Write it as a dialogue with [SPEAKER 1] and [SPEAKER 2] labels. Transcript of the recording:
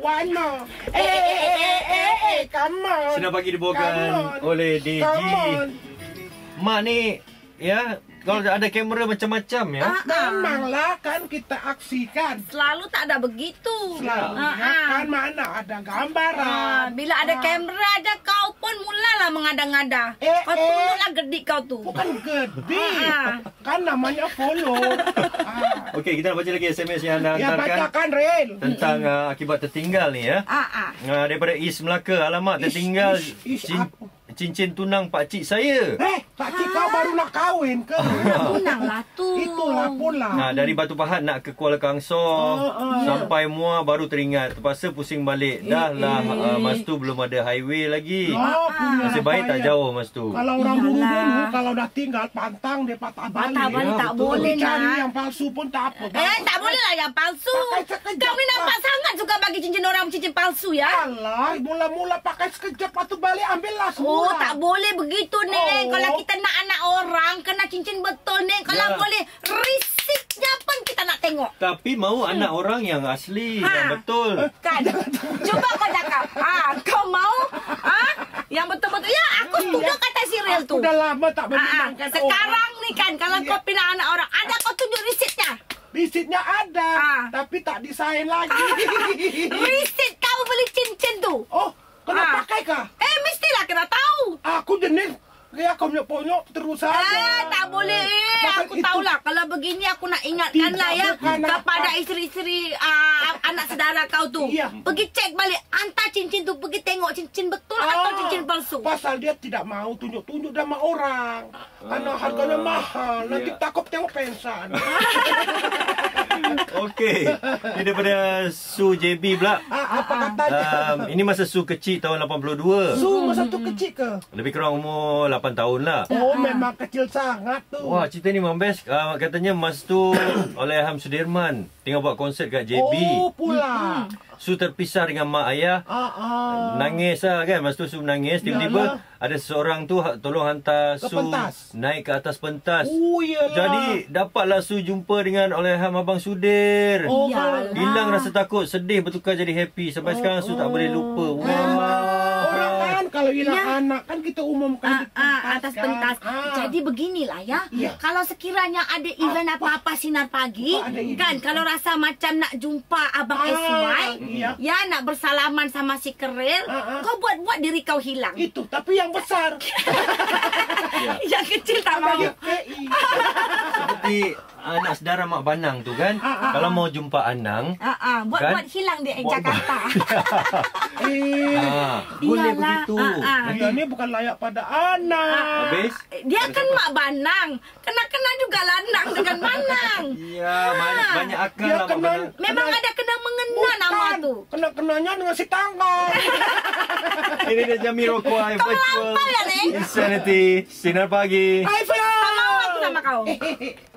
[SPEAKER 1] warna. Eh, eh, eh, eh, eh, eh, come on.
[SPEAKER 2] Sinar pagi dibawakan oleh DG. Mak ni, ya, kalau ada kamera macam-macam ya.
[SPEAKER 3] Ah.
[SPEAKER 1] Memanglah kan kita aksikan.
[SPEAKER 3] Selalu tak ada begitu.
[SPEAKER 1] Selalu
[SPEAKER 3] Ah,
[SPEAKER 1] ya
[SPEAKER 3] ah.
[SPEAKER 1] kan mana ada gambaran.
[SPEAKER 3] Ah, bila ada
[SPEAKER 1] Ah.
[SPEAKER 3] kamera aja kau mengada-ngada.
[SPEAKER 1] Eh,
[SPEAKER 3] kau
[SPEAKER 1] eh.
[SPEAKER 3] tunduklah gedik kau tu.
[SPEAKER 1] Bukan gede.
[SPEAKER 3] Ah.
[SPEAKER 1] Kan namanya follow. ah.
[SPEAKER 2] Okey, kita nak baca lagi SMS yang anda
[SPEAKER 1] Ya
[SPEAKER 2] hantarkan
[SPEAKER 1] bacakan Rel.
[SPEAKER 2] tentang uh, akibat tertinggal ni ya.
[SPEAKER 3] Ah, ah.
[SPEAKER 2] Uh, daripada East Melaka, alamak tertinggal
[SPEAKER 1] Ish, ish, ish,
[SPEAKER 2] cin-
[SPEAKER 1] apa?
[SPEAKER 2] cincin tunang pak cik saya.
[SPEAKER 1] Eh, pakcik kau baru nak kahwin ke?
[SPEAKER 3] Tunanglah
[SPEAKER 1] Itulah pula.
[SPEAKER 2] Nah, dari Batu Pahat nak ke Kuala Kangsor
[SPEAKER 1] Ah, ah.
[SPEAKER 2] sampai Muar baru teringat. Terpaksa pusing balik. Dah lah uh, mas tu belum ada highway lagi.
[SPEAKER 1] Oh, punya
[SPEAKER 2] Nasib baik tak jauh mas tu.
[SPEAKER 1] Kalau orang
[SPEAKER 3] Iyalah.
[SPEAKER 1] buru-buru, kalau dah tinggal pantang dia patah balik.
[SPEAKER 3] Patah balik
[SPEAKER 2] Ya,
[SPEAKER 3] tak
[SPEAKER 2] betul.
[SPEAKER 3] boleh
[SPEAKER 1] Cari
[SPEAKER 3] nak.
[SPEAKER 1] yang palsu pun tak apa.
[SPEAKER 3] Eh, tak boleh lah yang palsu. Kau ni nampak
[SPEAKER 1] Pak.
[SPEAKER 3] sangat suka bagi cincin orang cincin palsu ya.
[SPEAKER 1] Alah, mula-mula pakai sekejap, lepas tu balik ambillah semua.
[SPEAKER 3] Oh, tak boleh begitu ni.
[SPEAKER 1] Oh.
[SPEAKER 3] Kalau kita nak anak orang, kena cincin betul ni. Kalau
[SPEAKER 2] Ya.
[SPEAKER 3] boleh, risipnya pun kita nak tengok.
[SPEAKER 2] Tapi mau anak orang yang asli,
[SPEAKER 3] Ha.
[SPEAKER 2] yang betul.
[SPEAKER 3] Kan? Cuba kau cakap. Ah, kau mau? Ah, yang betul-betul. Ya, aku setuju
[SPEAKER 1] Iya.
[SPEAKER 3] kata Cyril tu.
[SPEAKER 1] Aku dah lama tak
[SPEAKER 3] Ah, ah.
[SPEAKER 1] menyenangkan
[SPEAKER 3] Sekarang ni kan, kalau
[SPEAKER 1] Iya.
[SPEAKER 3] kau pindah anak orang, ada kau tunjuk risitnya.
[SPEAKER 1] Risitnya ada,
[SPEAKER 3] Ah.
[SPEAKER 1] tapi tak desain lagi.
[SPEAKER 3] Risit kau beli cincin tu.
[SPEAKER 1] oh, kena
[SPEAKER 3] Ah.
[SPEAKER 1] pakai kah?
[SPEAKER 3] Eh, mestilah kena tahu.
[SPEAKER 1] Aku jenis, ya kau nyok-nyok terus saja.
[SPEAKER 3] Eh, tak boleh. Eh, aku
[SPEAKER 1] itu.
[SPEAKER 3] tahulah. Kalau begini aku nak ingatkan
[SPEAKER 1] Tidak
[SPEAKER 3] lah ya. Kepada
[SPEAKER 1] apa.
[SPEAKER 3] isteri-isteri ah, anak saudara kau tu.
[SPEAKER 1] Iya.
[SPEAKER 3] Pergi cek balik. Hantar cincin tu. Pergi tengok cincin betul atau
[SPEAKER 1] Ah,
[SPEAKER 3] cincin palsu.
[SPEAKER 1] Pasal dia tidak mau tunjuk-tunjuk sama orang. Karena
[SPEAKER 2] Ah.
[SPEAKER 1] harganya mahal. Nanti
[SPEAKER 2] Iya.
[SPEAKER 1] takut tengok pensan.
[SPEAKER 2] Okey. Ini daripada Su JB pula.
[SPEAKER 1] ah, apa katanya?
[SPEAKER 2] Um, ini masa Su kecil tahun 82.
[SPEAKER 1] Su masa tu kecil ke?
[SPEAKER 2] Lebih kurang umur 8 tahun lah.
[SPEAKER 1] Oh, memang kecil sangat tu.
[SPEAKER 2] Wah, cerita ni memang best. Uh, katanya mas tu oleh Ham Sudirman tengah buat konsert kat JB.
[SPEAKER 1] Oh, pula.
[SPEAKER 2] Su terpisah dengan mak ayah.
[SPEAKER 1] Ah, ah.
[SPEAKER 2] Nangis lah kan Masa tu Su menangis Tiba-tiba Ada seorang tu ha- Tolong hantar
[SPEAKER 1] Ke
[SPEAKER 2] Su
[SPEAKER 1] pentas.
[SPEAKER 2] Naik ke atas pentas
[SPEAKER 1] Oh, iyalah.
[SPEAKER 2] Jadi Dapatlah Su jumpa dengan Oleham Abang Sudir
[SPEAKER 1] Oh,
[SPEAKER 3] Iyalah.
[SPEAKER 2] Hilang rasa takut Sedih bertukar jadi happy Sampai sekarang Su tak boleh lupa
[SPEAKER 1] Oh.
[SPEAKER 2] Wah
[SPEAKER 1] kan kalau hilang
[SPEAKER 3] Ya.
[SPEAKER 1] anak kan kita umumkan
[SPEAKER 3] Ah,
[SPEAKER 1] di
[SPEAKER 3] ah, atas
[SPEAKER 1] kan.
[SPEAKER 3] pentas.
[SPEAKER 1] Ah.
[SPEAKER 3] Jadi beginilah ya.
[SPEAKER 1] Ya.
[SPEAKER 3] Kalau sekiranya ada event apa-apa sinar pagi,
[SPEAKER 1] Apa ada event?
[SPEAKER 3] kan kalau rasa macam nak jumpa abang
[SPEAKER 1] Ah,
[SPEAKER 3] SY,
[SPEAKER 1] iya.
[SPEAKER 3] ya nak bersalaman sama si Keril,
[SPEAKER 1] Ah, ah.
[SPEAKER 3] kau buat-buat diri kau hilang.
[SPEAKER 1] Itu, tapi yang besar.
[SPEAKER 3] Yang kecil tak mau.
[SPEAKER 2] Seperti Anak saudara Mak Banang tu kan
[SPEAKER 1] Ah, ah,
[SPEAKER 2] Kalau mau jumpa Anang
[SPEAKER 3] Ah, ah, buat-buat
[SPEAKER 2] Kan?
[SPEAKER 3] hilang dia
[SPEAKER 2] Buat-
[SPEAKER 3] Jakarta.
[SPEAKER 1] Eh,
[SPEAKER 2] ah, Boleh
[SPEAKER 3] Iyalah.
[SPEAKER 2] begitu
[SPEAKER 3] Ah, ah.
[SPEAKER 1] dia ni bukan layak pada anak.
[SPEAKER 2] Habis
[SPEAKER 3] Dia kan mak banang. Kena-kena juga lanang dengan manang.
[SPEAKER 2] Ya banyak, banyak akal
[SPEAKER 1] Dia
[SPEAKER 2] lah Mak
[SPEAKER 1] kena-
[SPEAKER 2] Banang
[SPEAKER 3] Memang ada kena mengena nama tu.
[SPEAKER 1] Kena-kenanya dengan si tangga.
[SPEAKER 2] Ini dia Jamiroquai
[SPEAKER 3] Kau
[SPEAKER 2] Virtual
[SPEAKER 3] melampau ya, Neng?
[SPEAKER 2] Insanity Sinar Pagi
[SPEAKER 1] Hai, Fira.
[SPEAKER 3] Tak mau aku sama kau.
[SPEAKER 1] Hehehe.